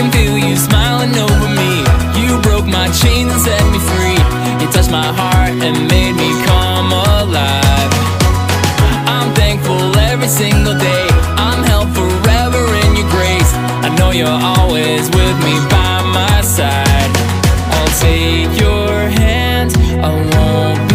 can feel you smiling over me. You broke my chains and set me free. You touched my heart and made me come alive. I'm thankful every single day. I'm held forever in your grace. I know you're always with me by my side. I'll take your hand, I won't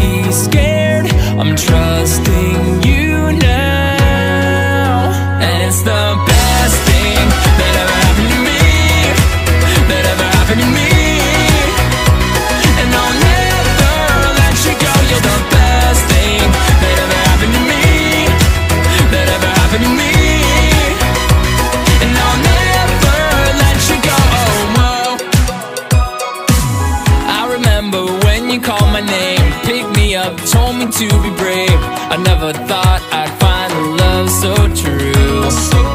my name. Picked me up, told me to be brave. I never thought I'd find a love so true.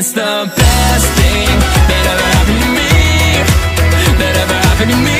It's the best thing that ever happened to me. That ever happened to me.